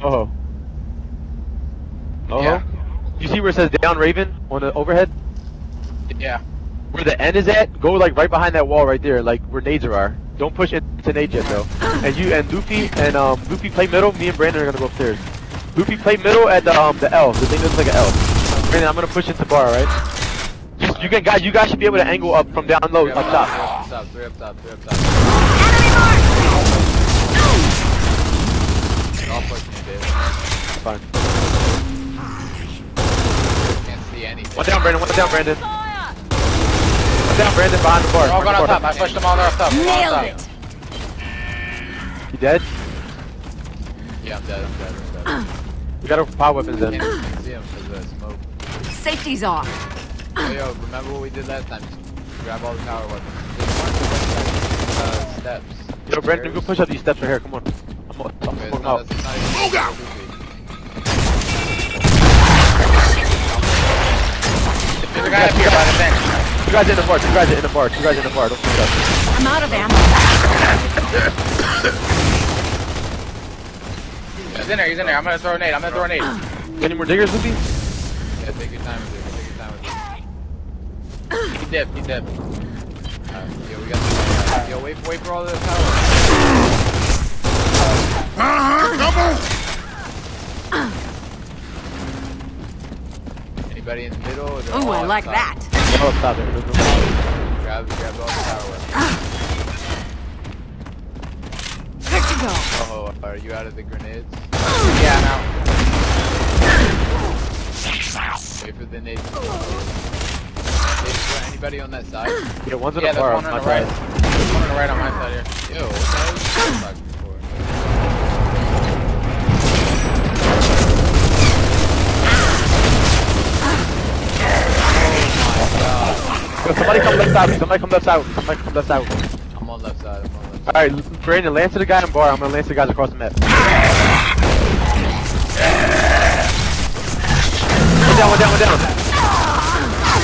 Oh. Oh. Yeah. You see where it says down Raven on the overhead? Yeah. Where the end is at, go like right behind that wall right there, like where nades are. Don't push into nade yet though. And you and Luffy and um Luffy play middle. Me and Brandon are gonna go upstairs. Luffy play middle at the um the L. The thing looks like an L. Brandon, I'm gonna push into bar, right? Just you can guys, you guys should be able to angle up from down low Three up top. Three up top. Three up top. Three up top. Enemy mark! All pushing you, Dave. Fine. Can't see anything. One down, Brandon. One down, Brandon. Fire! One down, Brandon. Behind the bar. They're all going on top. I pushed them all. They're up top. Nailed up it! You dead? Yeah, I'm dead. I'm dead. I'm dead. We got our power weapons Can't in. even see him because of that smoke. Safety's off. Oh, yo, remember what we did last time? Just grab all the power weapons. Uh, steps. Yo, Brandon, go push up these steps right here. Come on. I'm, I'm, Okay, I'm, it's I'm not, out. it's not even Move out! A guy up here by the bench. Two guys in the bar. you guys in the bar. Two guys in the bar. Don't push up. I'm out of ammo. He's in there. He's in there. I'm gonna throw a nade. I'm gonna throw a nade. Any more diggers, Luffy? Yeah, take your time with it. Take your time with it. He dipped. He dipped. Alright, yo, we got the. Yo, wait, wait for all the power. Uh-huh, double! Anybody in the middle? or they're Ooh, all I like top? that. Oh, stop it. Grab, grab all the power weapons. Good to go. Oh, are you out of the grenades? Yeah, I'm out. Wait for the nades. Is anybody on that side? Yeah, one's in Yeah, the there's bar. one on on my the right. side. One on the right on my side here. Yo, somebody come left side. Somebody come left side. Somebody come left side. I'm on left side. I'm on left side. Alright, Brandon, lance to the guy in bar. I'm gonna lance the guys across the map. One down, one down, one down.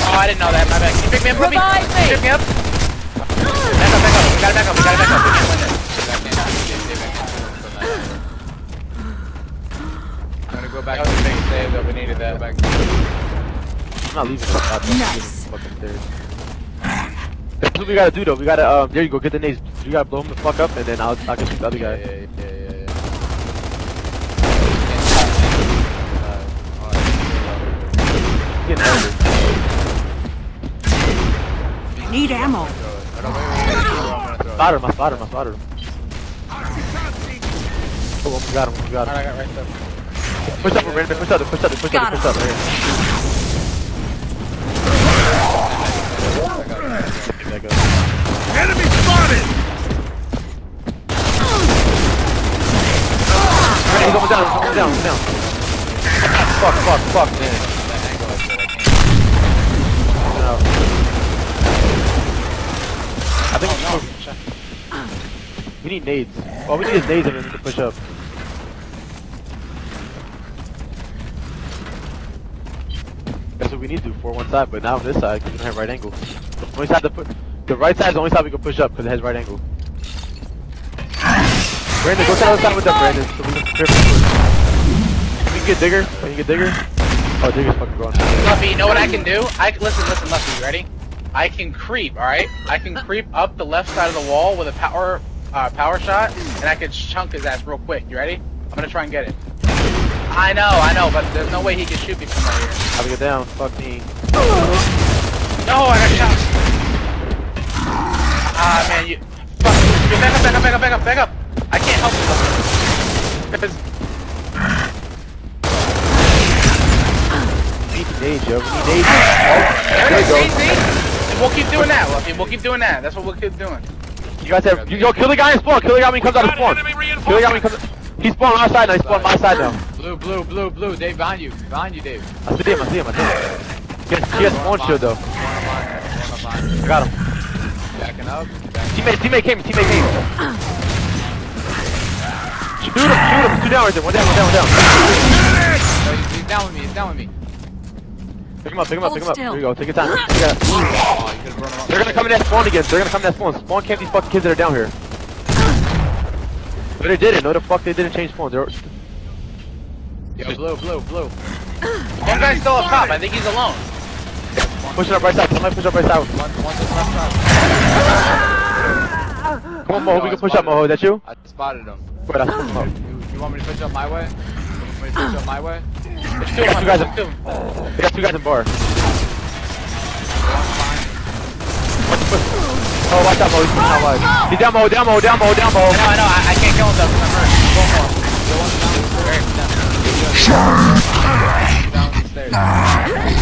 Oh, I didn't know that. My bad. Can you pick me up? Let me. Revive me. Pick me up. Back up, back up. We gotta back up. We gotta back up. We can't. Back in. Stay- stay back in. From that. Gonna go back. That was a big save though. We needed that. back. I'm not leaving. I'm not leaving Nice. fucking stairs. That's what we gotta do though. We gotta, um, there you go, get the nades. You gotta blow him the fuck up and then I'll, I'll get the other guy. yeah, yeah, yeah, yeah. Uh, Get an Need ammo. Spotted him, I spotted him, I spotted him. Oh, we got him, we got Alright, I him. got right there. Push up, Brandon, push up, push up, push Got up, push up. Right here. There you go. Enemy spotted! Hey, he's going down, he's going down, he's down. Fuck, fuck, fuck, man. No. I think Oh, we need nades. All we need is nades and then to push up. That's what we need to do for one side, but now on this side, because we don't have right angle. The only side to put, the right side is the only side we can push up because it has right angle. Brandon, go to the other side with them, Brandon, so we can prepare for push. Can you get digger? Can you get digger? Oh, digger's fucking gone. Luffy, you know what I can do? I listen, listen, Luffy. You ready? I can creep. All right. I can creep up the left side of the wall with a power uh, power shot, and I can chunk his ass real quick. You ready? I'm gonna try and get it. I know, I know, but there's no way he can shoot me from right here. How to get down? Fuck me. No, I got shot. Ah, man, you. Fuck. You back up, back up, back up, back up, back up. I can't help you. Because We need nades, yo. We need nades. There there it you is. go. See, see? And we'll keep doing that, Luffy. We'll keep doing that. That's what we'll keep doing. You guys have, you, yo, kill the guy in spawn. Kill the guy when he comes out of spawn. Kill the guy when he comes. He spawned on our side now. He spawned my side now. Blue, blue, blue, blue. Dave, behind you. Behind you, Dave. I see him. I see him. I see him. He has, he has spawn shield though. One up behind you. One up behind you. I got him. Backing up. Backing Teammate, teammate came. Teammate came. Shoot him. Shoot him. Two down right there. One down. One down. One down. No, he's, he's down with me. He's down with me. Pick him up. Pick him up. Pick him up. Hold There you go. Take your time. You gotta- Oh, you him up. They're gonna come in that spawn again. They're gonna come in that spawn. Spawn camp these fucking kids that are down here. But they didn't. No, the fuck they didn't change spawns. They're... Yo, blue, blue, blue. One guy's still up top. I think he's alone. Pushing up right side. Somebody push it up right side. One, one's on the left side. Come on, Moho. We can push up, Moho. Is that you? I spotted him. Wait, I push him. You, you want me to push up my way? You want me to push up my way? There's two You of them. guys There's are- two. Got two guys in bar. Oh, watch out, Mo. He's pushing out wide. He's down, Mo. Down, Mo. Down, Mo. Down, Mo. I know, I know. I, I can't kill him though. 'cause I'm hurt. One more. Very down. Down the stairs. Shoot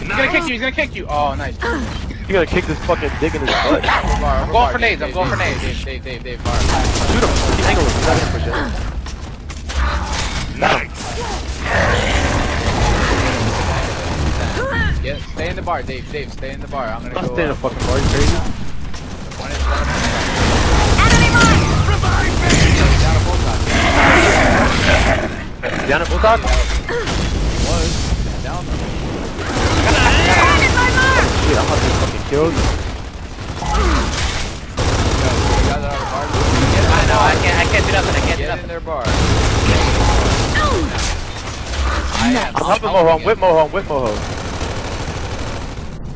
He's gonna kick you. He's gonna kick you. Oh, nice. He's gonna kick this fucking dick in his butt. I'm going for nades, I'm going for nades. Dave, Dave, Dave, Dave, bar. Shoot him. Keep angling. He's not gonna push it. Him. Yeah, stay in the bar, Dave, Dave, stay in the bar. I'm gonna go. staying in uh, a fucking bar. You crazy? Down at Bulldog? Was down. Target my mark! Shit, I'm about to fucking killed. Yo, you guys are out of the bar. I know. I can't. I can't do nothing. I can't do Get in their bar. I'm helping Moho. I'm with Moho. I'm with Moho.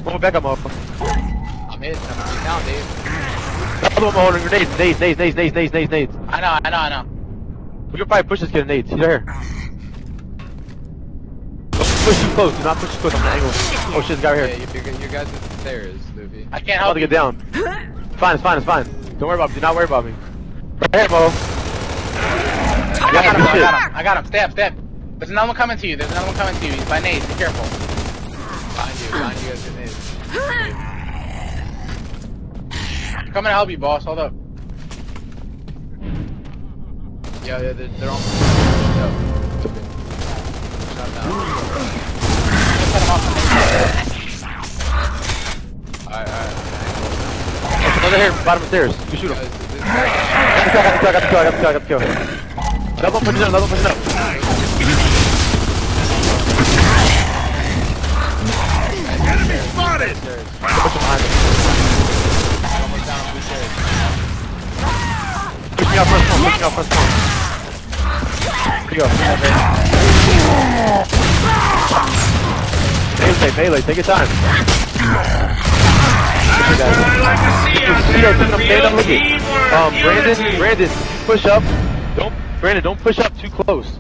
Moho, back up, Moho. I'm hit. I'm down, Dave. Other one, Moho, grenades. Nades, nades, nades, nades, nades, nades, nades. I know. I know. I know. We can probably push this kid in nades. He's right here. Don't push too close. Do not push too close. I'm gonna angle. Oh shit, this guy right here. you, you, you guys are the stairs, Luffy. I can't help. I'm about help to get you. down. It's fine, it's fine, it's fine. Don't worry about me. Do not worry about me. Right here, Moho. I got him. I got him. I got him. Step. Step. There's another one coming to you. There's another one coming to you. He's by nades. Be careful. Behind you, behind you guys in this. I'm coming to help you, boss. Hold up. Yeah, yeah, they're, they're on. Yo. Bottom of stairs. You shoot him. I got the kill, I got the kill, I got the kill, I got the kill, I got the kill. Another one pushing up, another one pushing up. Enemy spotted! stairs. Pushing behind him. Push me out first one, push me out first one. Here you go. Melee, melee, take your time. Taking them, stand look it. Um, Brandon. Brandon, push up. Don't, Brandon, don't push up too close.